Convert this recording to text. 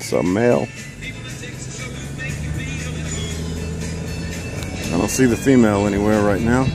Some male. I don't see the female anywhere right now.